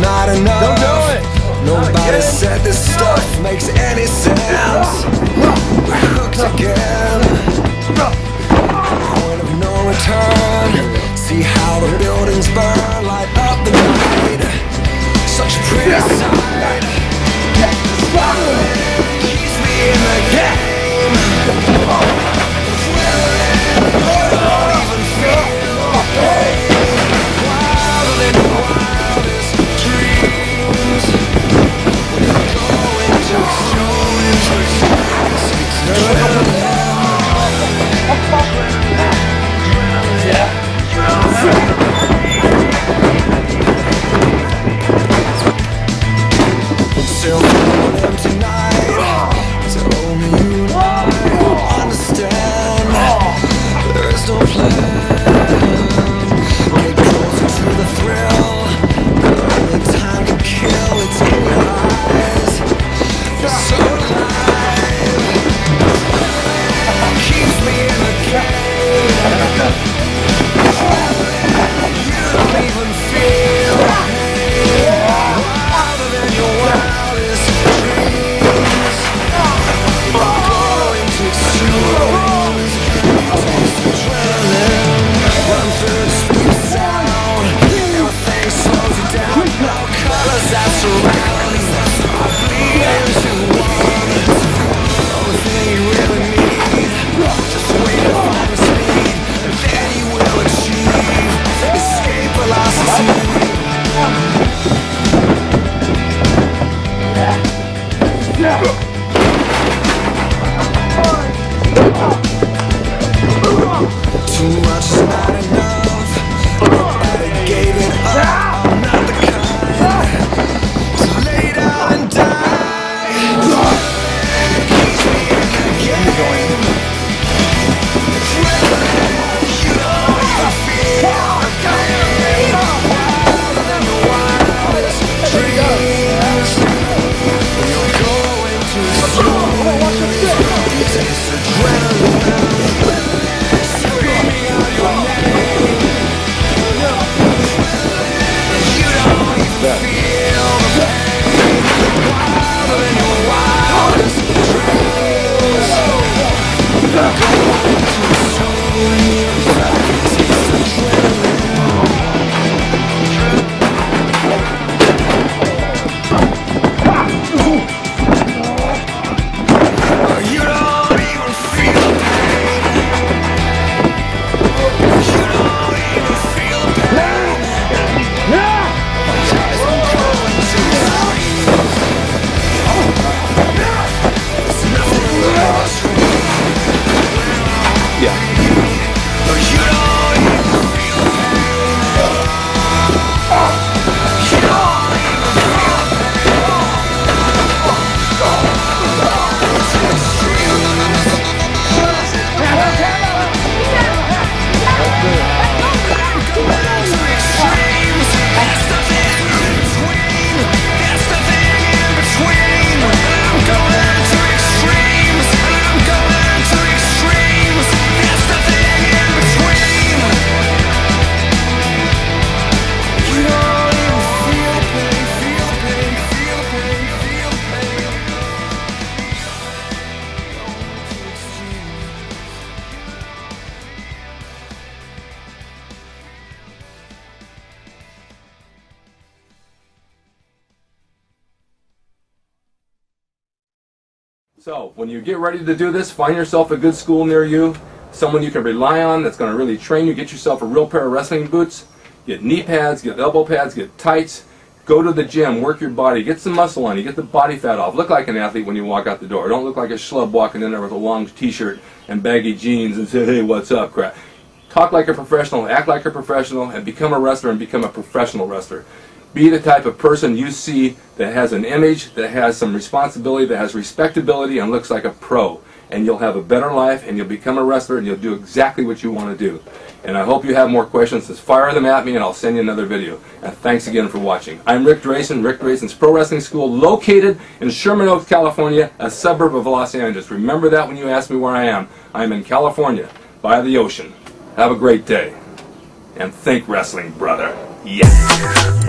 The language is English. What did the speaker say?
not enough. Don't do it. Nobody said this stuff makes any sense. We're hooked again. Point of no return. See how the buildings burn, light up the night. Such a pretty sight. Too much You're So, when you get ready to do this, find yourself a good school near you, someone you can rely on that's going to really train you. Get yourself a real pair of wrestling boots, get knee pads, get elbow pads, get tights. Go to the gym, work your body, get some muscle on you, get the body fat off. Look like an athlete when you walk out the door. Don't look like a schlub walking in there with a long t-shirt and baggy jeans and say, hey, what's up, crap. Talk like a professional, act like a professional, and become a wrestler and become a professional wrestler. Be the type of person you see that has an image, that has some responsibility, that has respectability, and looks like a pro. And you'll have a better life, and you'll become a wrestler, and you'll do exactly what you want to do. And I hope you have more questions. Just fire them at me, and I'll send you another video. And thanks again for watching. I'm Ric Drasin, Ric Drasin's Pro Wrestling School, located in Sherman Oaks, California, a suburb of Los Angeles. Remember that when you ask me where I am. I'm in California, by the ocean. Have a great day. And think wrestling, brother. Yes.